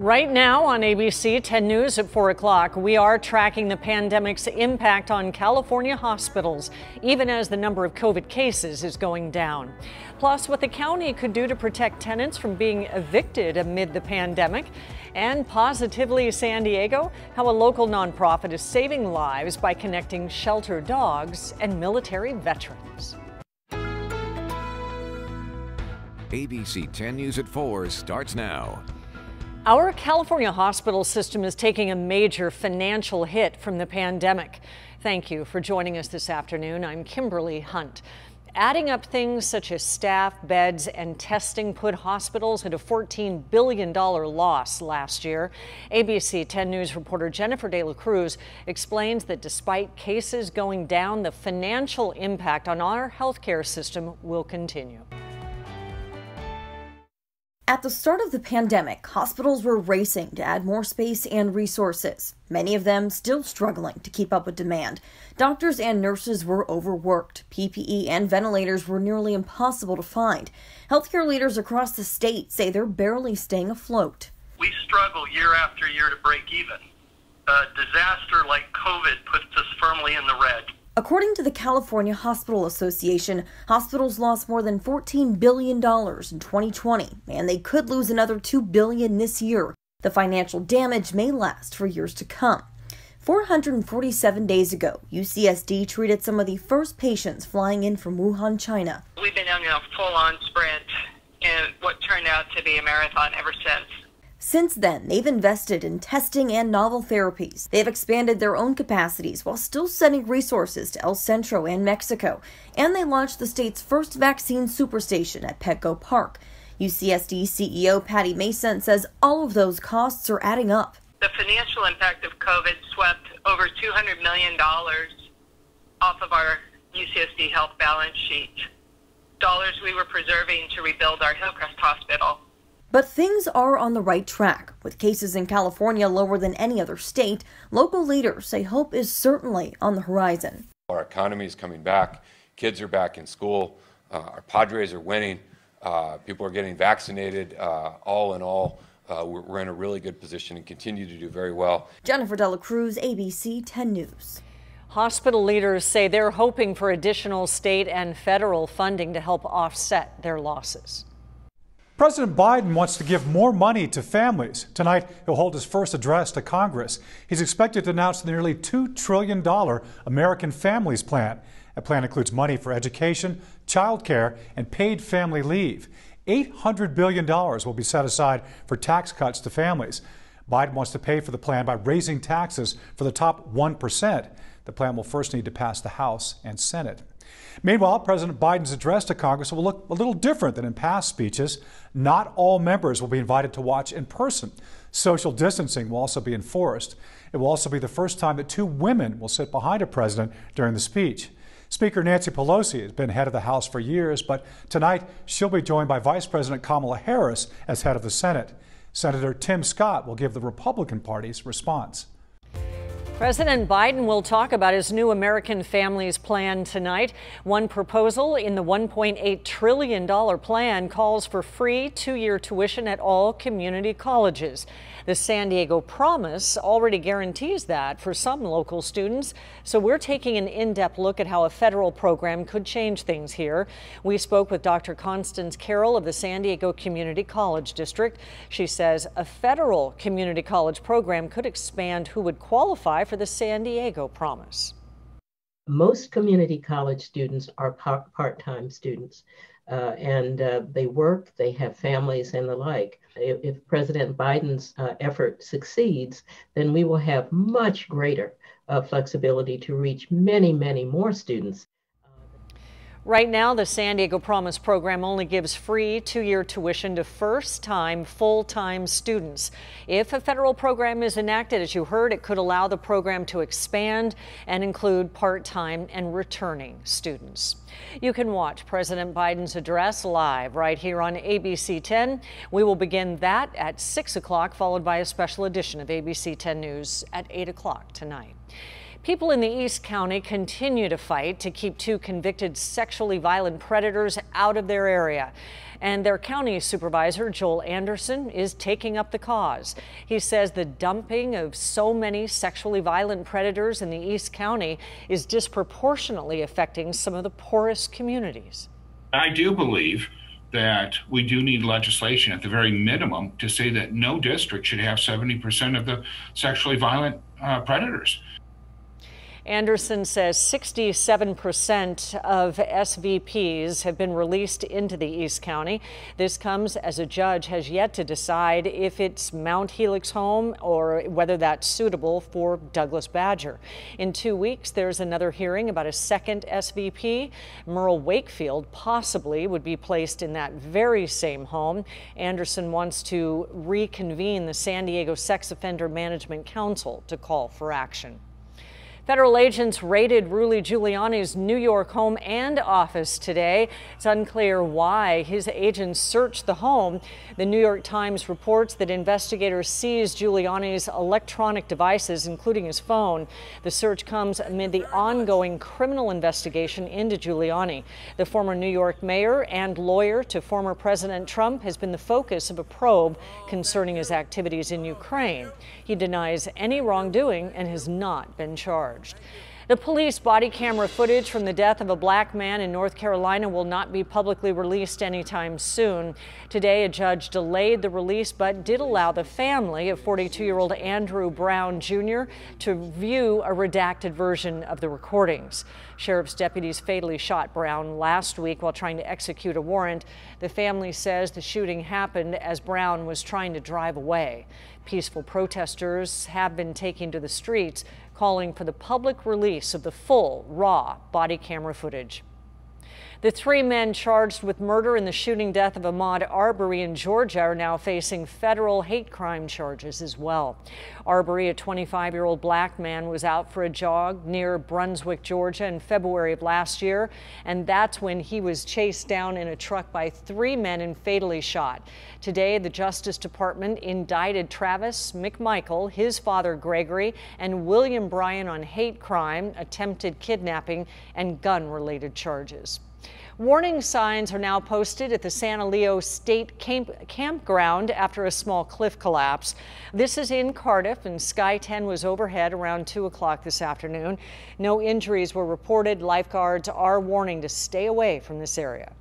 Right now on ABC 10 News at 4 o'clock, we are tracking the pandemic's impact on California hospitals, even as the number of COVID cases is going down. Plus, what the county could do to protect tenants from being evicted amid the pandemic. And positively San Diego, how a local nonprofit is saving lives by connecting shelter dogs and military veterans. ABC 10 News at 4 starts now. Our California hospital system is taking a major financial hit from the pandemic. Thank you for joining us this afternoon. I'm Kimberly Hunt. Adding up things such as staff, beds, and testing put hospitals at a $14 billion loss last year. ABC 10 News reporter Jennifer De La Cruz explains that despite cases going down, the financial impact on our healthcare system will continue. At the start of the pandemic, hospitals were racing to add more space and resources, many of them still struggling to keep up with demand. Doctors and nurses were overworked. PPE and ventilators were nearly impossible to find. Healthcare leaders across the state say they're barely staying afloat. We struggle year after year to break even. A disaster like COVID puts us firmly in the red. According to the California Hospital Association, hospitals lost more than $14 billion in 2020, and they could lose another 2 billion this year. The financial damage may last for years to come. 447 days ago, UCSD treated some of the first patients flying in from Wuhan, China. We've been on a full on sprint in what turned out to be a marathon ever since. Since then, they've invested in testing and novel therapies. They've expanded their own capacities while still sending resources to El Centro and Mexico. And they launched the state's first vaccine superstation at Petco Park. UCSD CEO Patty Maysent says all of those costs are adding up. The financial impact of COVID swept over $200 million off of our UCSD health balance sheet. Dollars we were preserving to rebuild our Hillcrest Hospital. But things are on the right track. With cases in California lower than any other state, local leaders say hope is certainly on the horizon. Our economy is coming back. Kids are back in school. Uh, our Padres are winning. Uh, people are getting vaccinated. Uh, all in all, uh, we're, we're in a really good position and continue to do very well. Jennifer Dela Cruz, ABC 10 News. Hospital leaders say they're hoping for additional state and federal funding to help offset their losses. President Biden wants to give more money to families. Tonight, he'll hold his first address to Congress. He's expected to announce the nearly $2 trillion American Families Plan. That plan includes money for education, child care, and paid family leave. $800 billion will be set aside for tax cuts to families. Biden wants to pay for the plan by raising taxes for the top 1%. The plan will first need to pass the House and Senate. Meanwhile, President Biden's address to Congress will look a little different than in past speeches. Not all members will be invited to watch in person. Social distancing will also be enforced. It will also be the first time that two women will sit behind a president during the speech. Speaker Nancy Pelosi has been head of the House for years, but tonight she'll be joined by Vice President Kamala Harris as head of the Senate. Senator Tim Scott will give the Republican Party's response. President Biden will talk about his new American Families Plan tonight. One proposal in the $1.8 trillion plan calls for free two year tuition at all community colleges. The San Diego Promise already guarantees that for some local students. So we're taking an in depth look at how a federal program could change things here. We spoke with Dr. Constance Carroll of the San Diego Community College District. She says a federal community college program could expand who would qualify for the San Diego Promise. Most community college students are part time students. Uh, and uh, they work, they have families, and the like. If, if President Biden's uh, effort succeeds, then we will have much greater uh, flexibility to reach many, many more students. Right now, the San Diego Promise program only gives free two year tuition to first time, full time students. If a federal program is enacted, as you heard, it could allow the program to expand and include part time and returning students. You can watch President Biden's address live right here on ABC 10. We will begin that at 6 o'clock, followed by a special edition of ABC 10 News at 8 o'clock tonight. People in the East County continue to fight to keep two convicted sexually violent predators out of their area. And their county supervisor, Joel Anderson, is taking up the cause. He says the dumping of so many sexually violent predators in the East County is disproportionately affecting some of the poorest communities. I do believe that we do need legislation at the very minimum to say that no district should have 70% of the sexually violent uh, predators. Anderson says 67% of SVPs have been released into the East County. This comes as a judge has yet to decide if it's Mount Helix home or whether that's suitable for Douglas Badger. In two weeks, there's another hearing about a second SVP. Merle Wakefield possibly would be placed in that very same home. Anderson wants to reconvene the San Diego Sex Offender Management Council to call for action. Federal agents raided Rudy Giuliani's New York home and office today. It's unclear why his agents searched the home. The New York Times reports that investigators seized Giuliani's electronic devices, including his phone. The search comes amid the ongoing criminal investigation into Giuliani. The former New York mayor and lawyer to former President Trump has been the focus of a probe concerning his activities in Ukraine. He denies any wrongdoing and has not been charged charged. The police body camera footage from the death of a black man in North Carolina will not be publicly released anytime soon. Today, a judge delayed the release but did allow the family of 42 year old Andrew Brown Jr. to view a redacted version of the recordings. Sheriff's deputies fatally shot Brown last week while trying to execute a warrant. The family says the shooting happened as Brown was trying to drive away. Peaceful protesters have been taking to the streets calling for the public release of the full, raw body camera footage. The three men charged with murder in the shooting death of Ahmaud Arbery in Georgia are now facing federal hate crime charges as well. Arbery, a 25 year old black man, was out for a jog near Brunswick, Georgia in February of last year, and that's when he was chased down in a truck by three men and fatally shot. Today, the Justice Department indicted Travis McMichael, his father Gregory, and William Bryan on hate crime, attempted kidnapping, and gun related charges. Warning signs are now posted at the San Elijo State Camp Campground after a small cliff collapse. This is in Cardiff, and Sky 10 was overhead around 2 o'clock this afternoon. No injuries were reported. Lifeguards are warning to stay away from this area.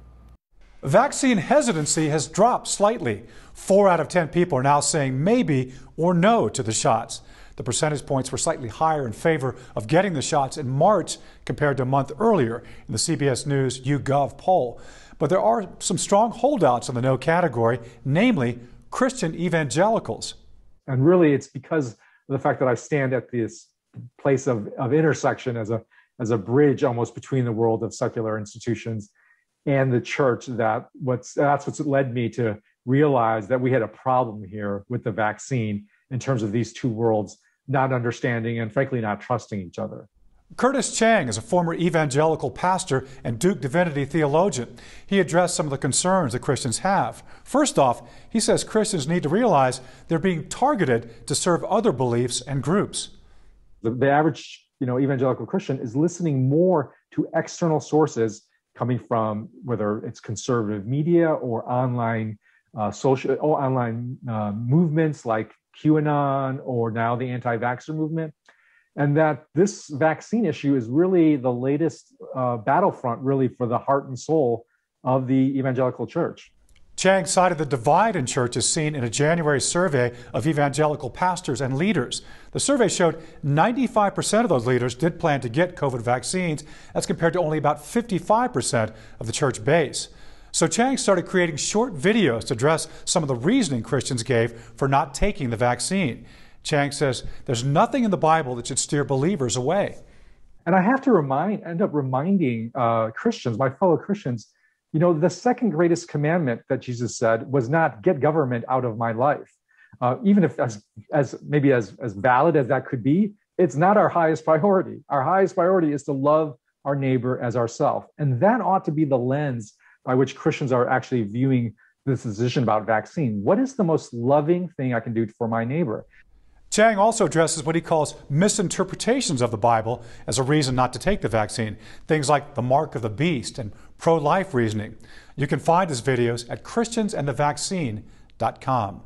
Vaccine hesitancy has dropped slightly. Four out of 10 people are now saying maybe or no to the shots. The percentage points were slightly higher in favor of getting the shots in March compared to a month earlier in the CBS News YouGov poll. But there are some strong holdouts in the no category, namely Christian evangelicals. And really, it's because of the fact that I stand at this place of, of intersection as a, as a bridge almost between the world of secular institutions and the church that what's that's what's led me to realize that we had a problem here with the vaccine in terms of these two worlds not understanding and frankly not trusting each other. Curtis Chang is a former evangelical pastor and Duke Divinity theologian. He addressed some of the concerns that Christians have. First off, he says Christians need to realize they're being targeted to serve other beliefs and groups. The, the average you know, evangelical Christian is listening more to external sources coming from whether it's conservative media or online uh, social or online uh, movements like QAnon or now the anti vaxxer movement. And that this vaccine issue is really the latest uh, battlefront, really, for the heart and soul of the evangelical church. Chang cited the divide in churches seen in a January survey of evangelical pastors and leaders. The survey showed 95% of those leaders did plan to get COVID vaccines, as compared to only about 55% of the church base. So Chang started creating short videos to address some of the reasoning Christians gave for not taking the vaccine. Chang says there's nothing in the Bible that should steer believers away. And I have to remind, end up reminding uh, Christians, my fellow Christians, you know, the second greatest commandment that Jesus said was not get government out of my life. Uh, even if as, as maybe as, as valid as that could be, it's not our highest priority. Our highest priority is to love our neighbor as ourself. And that ought to be the lens by which Christians are actually viewing this decision about vaccine. What is the most loving thing I can do for my neighbor? Chang also addresses what he calls misinterpretations of the Bible as a reason not to take the vaccine, things like the mark of the beast and pro life reasoning. You can find his videos at Christiansandthevaccine.com.